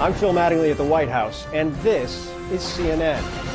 I'm Phil Mattingly at the White House, and this is CNN.